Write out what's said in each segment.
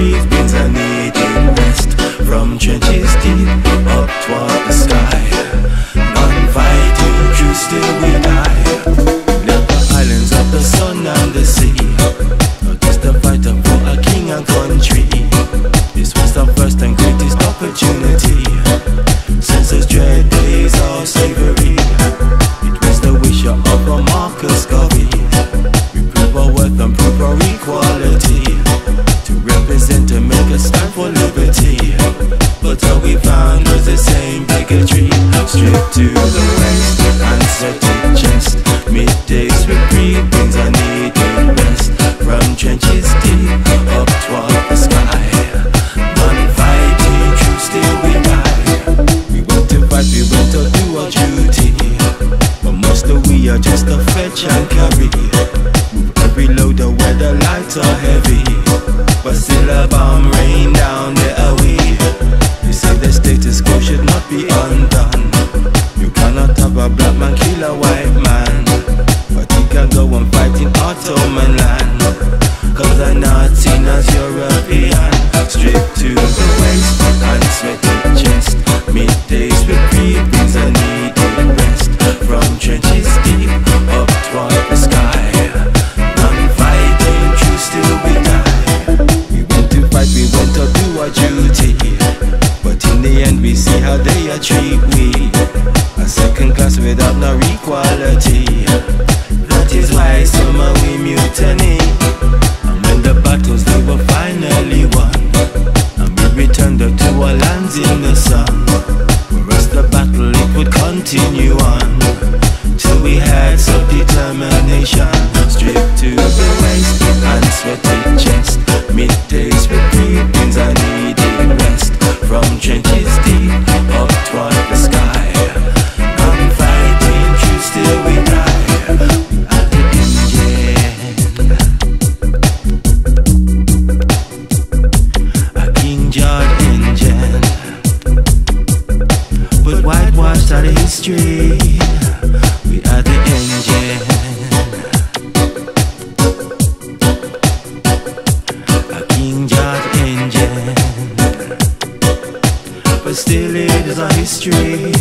Middays light heavy. But still a bomb rain down there we. You say the status quo should not be undone. You cannot have a black man kill a white man. But he can go and fight in Ottoman land. Cause I'm not seen as European. Stripped to the waist and sweated chest. Middays reprieve means how treat we. A second class without no equality. That is why some of we mutiny. And when the battles they were finally won, and we returned to our lands in the sun. For us, the battle it would continue on till we had some determination. Stripped to the waist and sweated chest. Middays reprieve means I But still it is our history.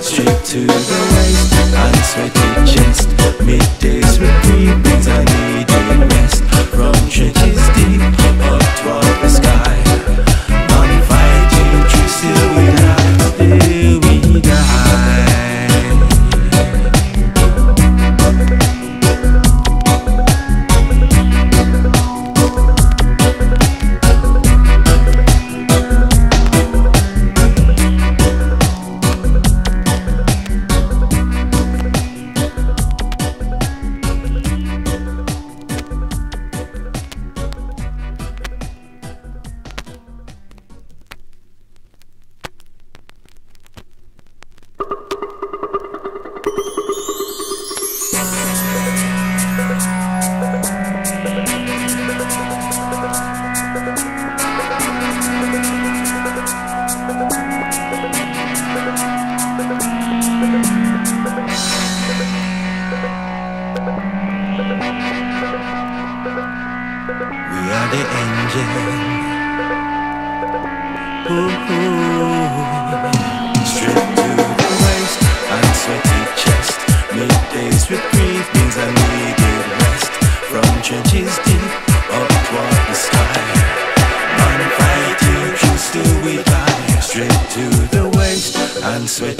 Straight to the waist and sweaty chest. Middays reprieve brings I needed rest. From trenches deep up toward the sky.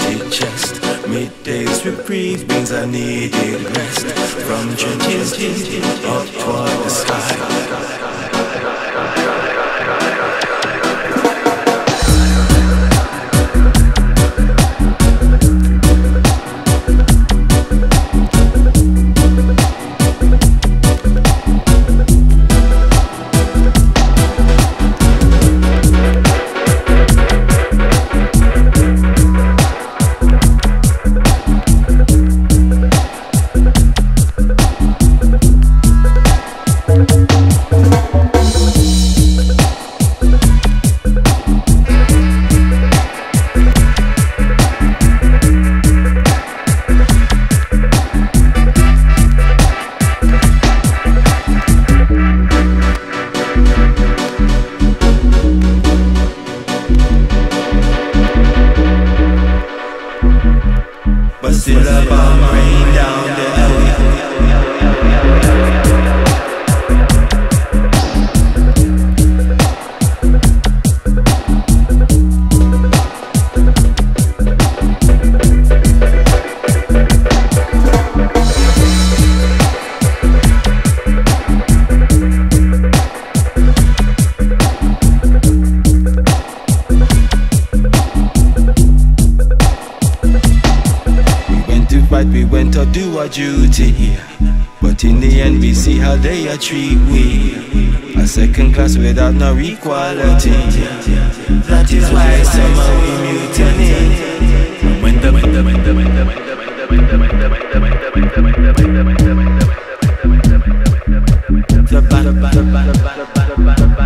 Sweaty chest. Middays reprieve means I needed rest. From trenches up toward the sky. But still a bomb rain down duty. But in the end, we see how they are treat we. A second class without no equality. That is why some are we mutiny. When the when the when the when the when the when the when the when the when the when the